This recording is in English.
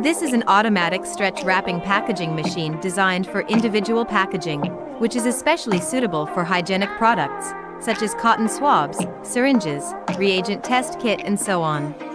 This is an automatic stretch wrapping packaging machine designed for individual packaging, which is especially suitable for hygienic products, such as cotton swabs, syringes, reagent test kit and so on.